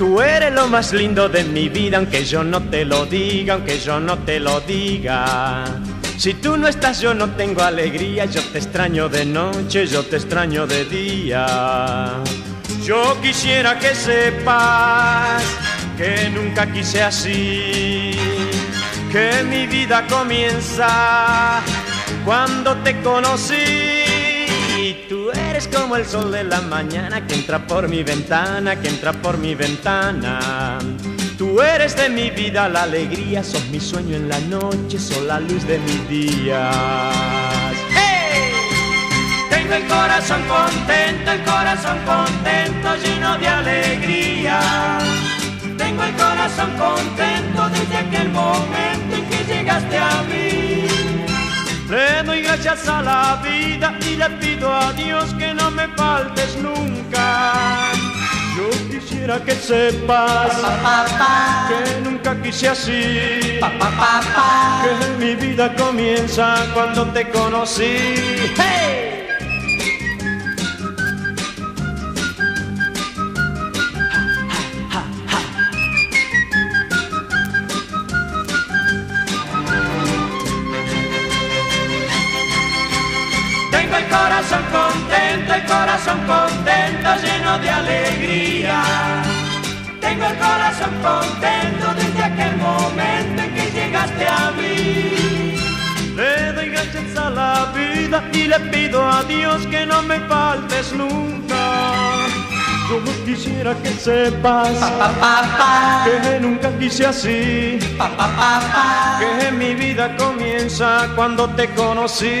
Tú eres lo más lindo de mi vida, aunque yo no te lo diga, aunque yo no te lo diga. Si tú no estás yo no tengo alegría, yo te extraño de noche, yo te extraño de día. Yo quisiera que sepas que nunca quise así, que mi vida comienza cuando te conocí. Y tú eres como el sol de la mañana que entra por mi ventana, que entra por mi ventana. Tú eres de mi vida la alegría, sos mi sueño en la noche, sos la luz de mis días. ¡Hey! Tengo el corazón contento, el corazón contento, lleno de alegría. Tengo el corazón contento desde aquel momento en que llegaste a mí. Doy gracias a la vida y le pido a Dios que no me faltes nunca. Yo quisiera que sepas que nunca quise así. Que mi vida comienza cuando te conocí. ¡Hey! Corazón contento, el corazón contento, lleno de alegría. Tengo el corazón contento desde aquel momento en que llegaste a mí. Le doy gracias a la vida y le pido a Dios que no me faltes nunca. Yo quisiera que sepas que nunca quise así. Que mi vida comienza cuando te conocí.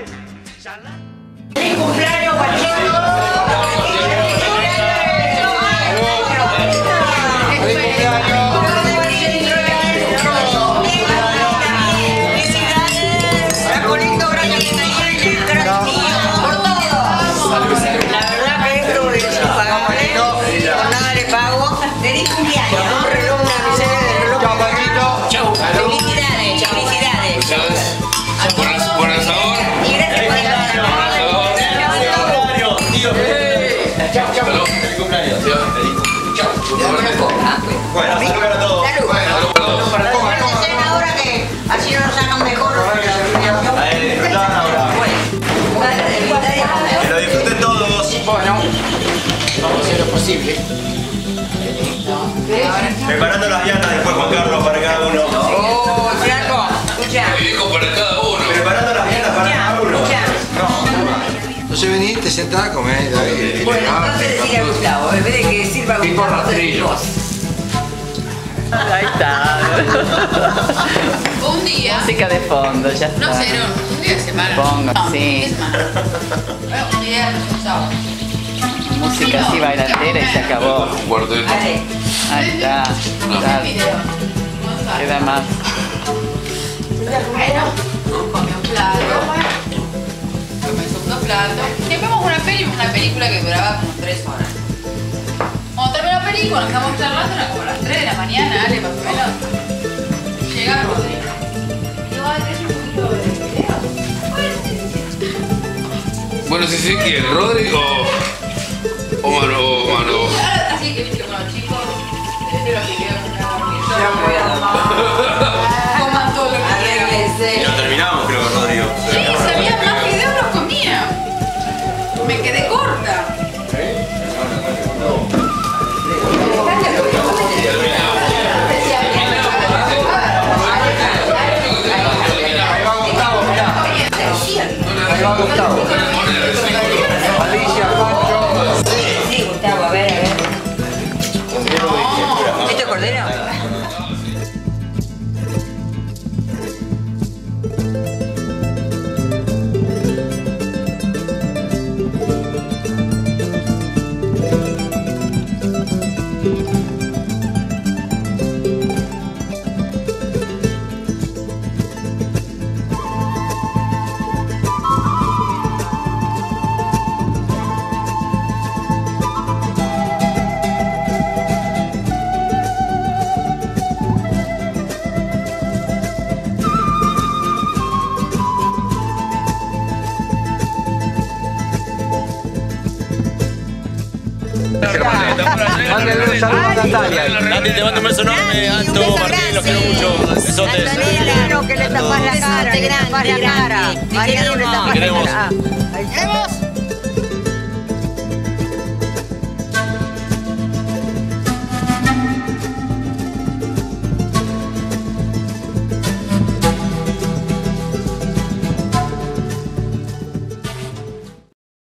¡Feliz cumpleaños! Un reloj, una miseria de reloj. Chao, Paquito. Chau. Felicidades, felicidades. Por, por el sabor. Y gracias por el Chao, chao. Feliz cumpleaños. Bueno, saludar a todos. Salud. Ahora que así no nos sacan mejor. A ver, disfrutar ahora. Que lo disfruten todos. Bueno, vamos a hacer lo posible. Preparando las viandas después, Juan Carlos, para cada uno. Oh, flaco, escucha. Viejo para cada uno. Preparando las viandas para cada uno. Escucha. No se venís, te sentás a comer, David. Bueno, entonces decirle a Gustavo, en vez de que sirva Y por Gustavo, rastrillos. Ahí está. Un día, Música de fondo, ya está. no sé, era un, día de semana. Ponga, no, sí. un día un sábado. Música así bailatera y se acabó. Un cuarteto. Ahí está. Un Ya video. ¿Cómo está? Queda más. Bueno, comí un plato. Comí el segundo plato. Y vemos una peli, una película que duraba como tres horas. Cuando terminó la película, nos estamos charlando, era como las 3 de la mañana, Ale, más o menos. Llega Rodri. Y digo, ay, ¿querés un poquito de video? Bueno, sí, sí, sí. Bueno, sí, sí, ¿quién? ¿Rodri o, o Manu? O Manu? Así que 这个 Mándale un saludo a Natalia. Nati, te mando un beso enorme. Anto, Martín, los quiero mucho. Besotes. Claro que le tapas la cara, le tapas la cara. Mariano le tapas la cara.